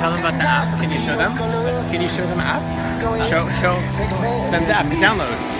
tell them about the app? Can you show them? Can you show them app? Show show them the app download.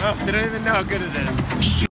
Oh, they don't even know how good it is.